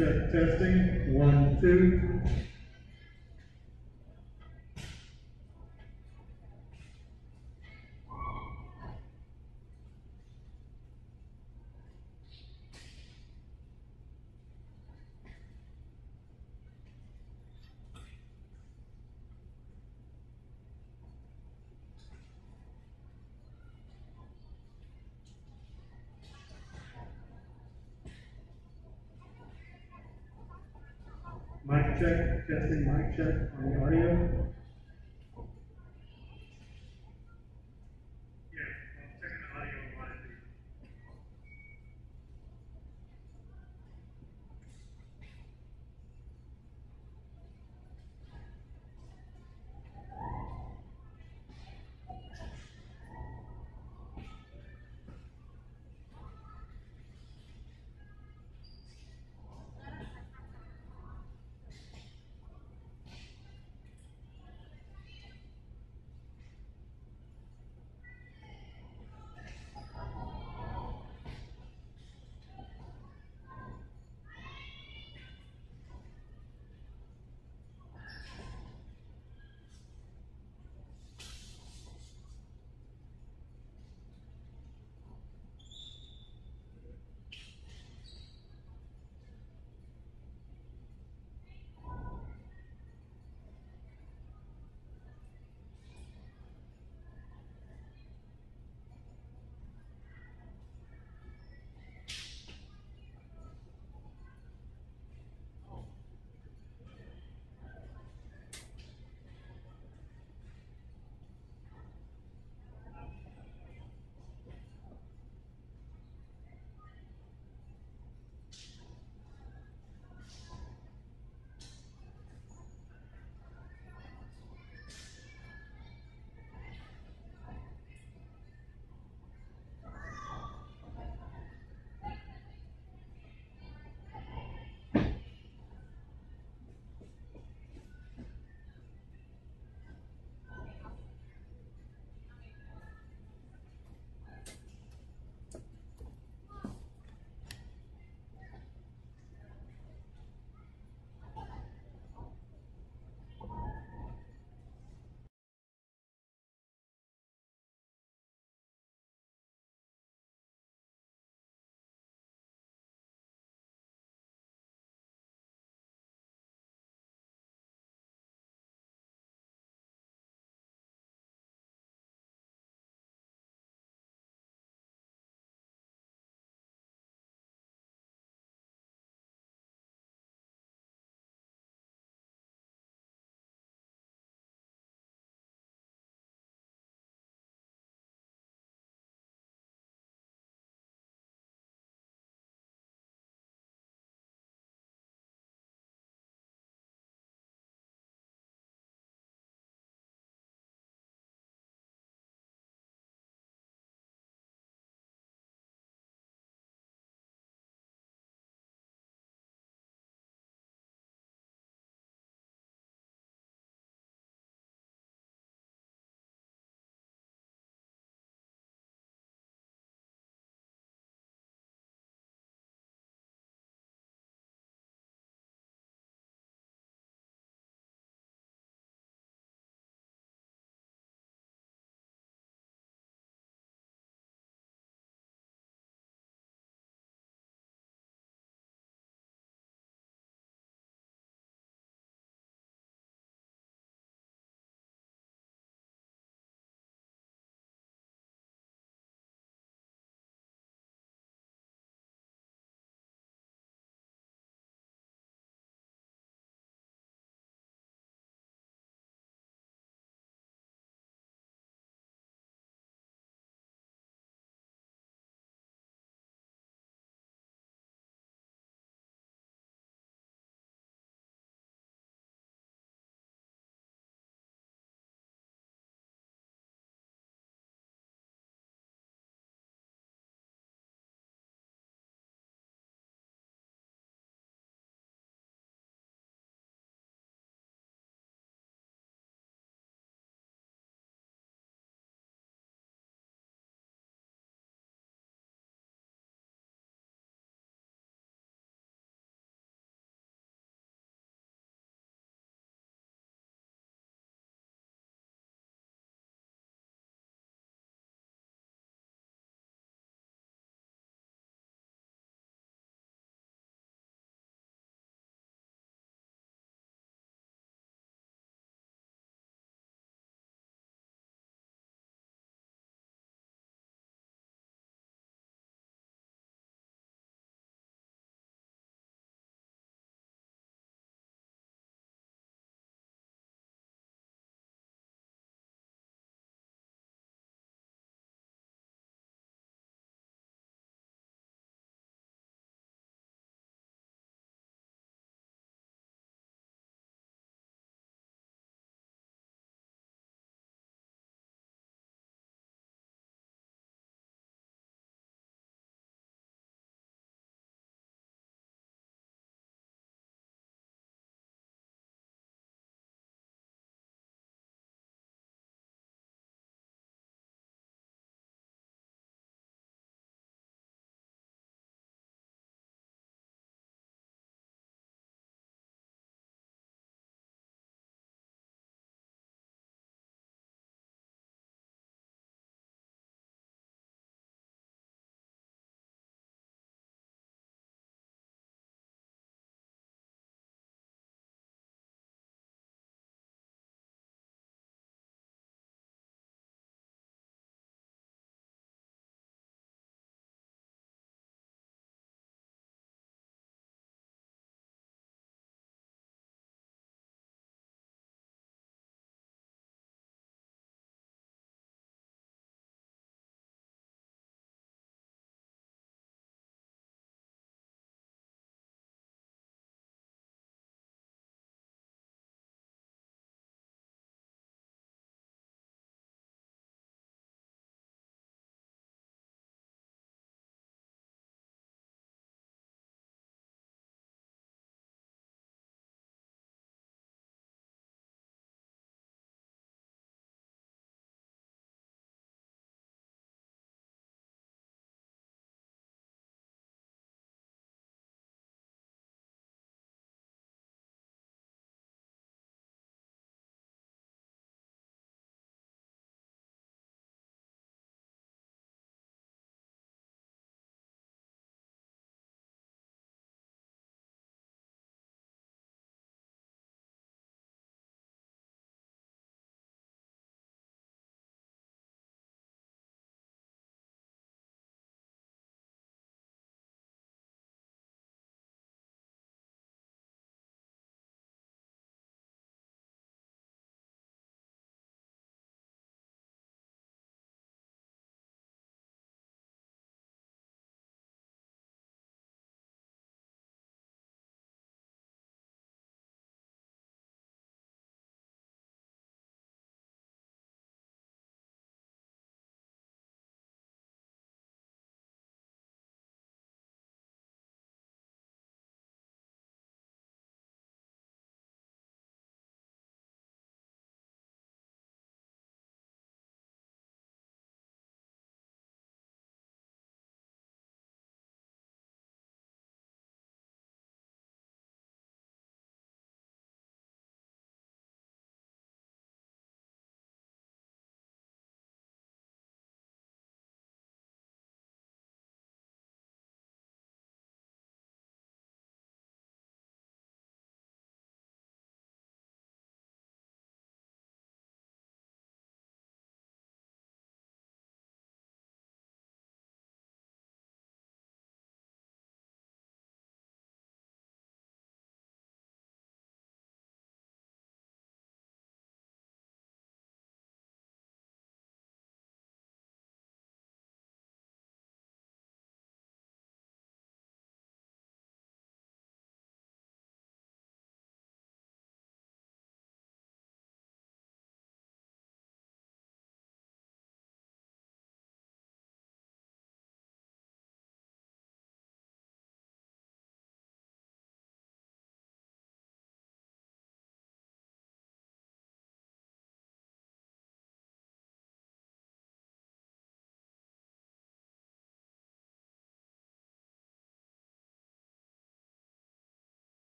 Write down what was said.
check, testing, one, two. Check, on.